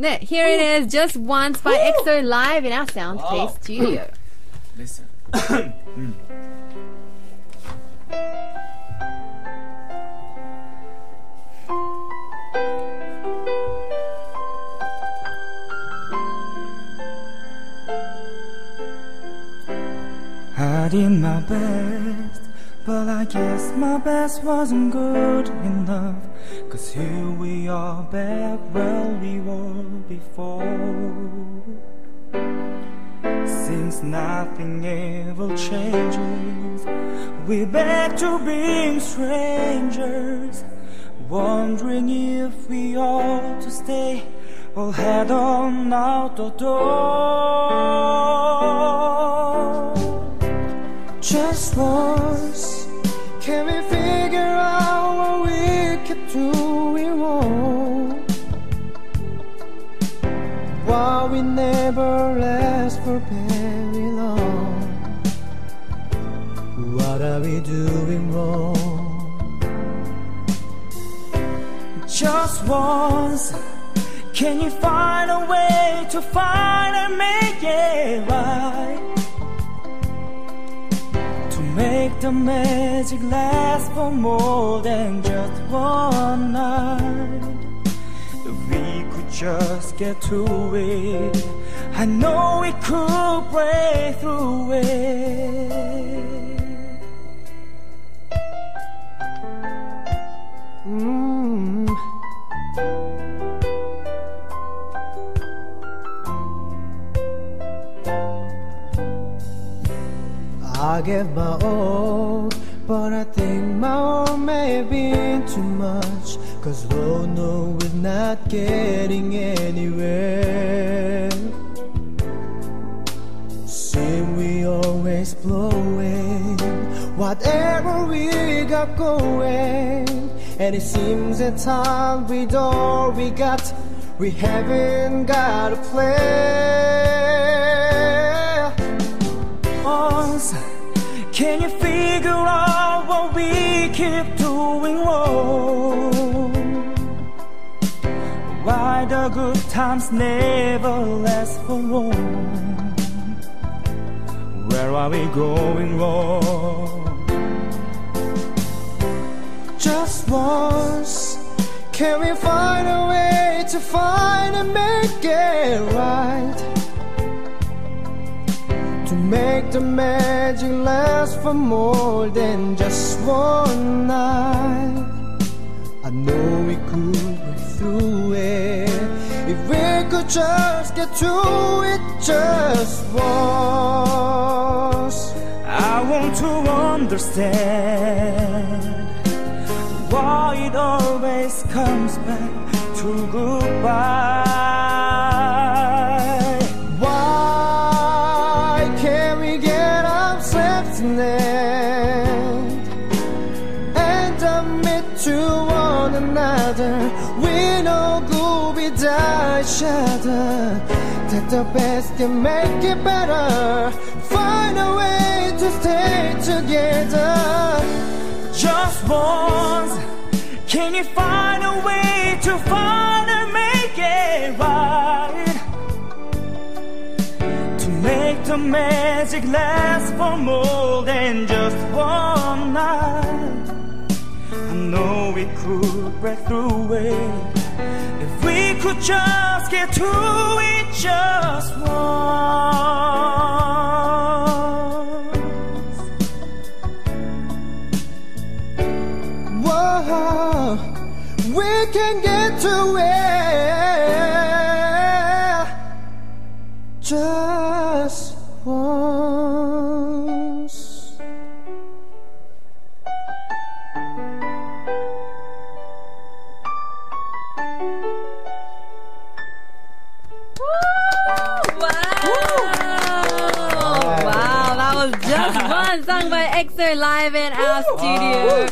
네, here it is, just once by EXO live in our Soundspace studio. Listen. I did my best, but I guess my best wasn't good enough. Cause here we are back where we were before. Since nothing ever changes, we're back to being strangers. Wondering if we ought to stay or head on out the door. Just once, can we figure out what we keep doing wrong? Why we never last for very long? What are we doing wrong? Just once, can you find a way to find and make it right? Make the magic last for more than just one night. If we could just get to it, I know we could break through it. I gave my all, but I think my all may have been too much. Cause Lord no, we're not getting anywhere. Seem we always blowing whatever we got going. And it seems at times with all we got, we haven't got a plan. Can you figure out what we keep doing wrong? Why the good times never last for long? Where are we going wrong? Just once, can we find a way to find and make it right? Make the magic last for more than just one night. I know we could break through it if we could just get through it just once. I want to understand why it always comes back to goodbye. Tonight and admit to one another we no good without each other? That the best can make it better. Find a way to stay together. Just once, can you find a way to find and make it right? To make the magic last for more than just one night. I know we could break through it if we could just get to it just once. Whoa, we can get to it One sung by EXO live in our studio.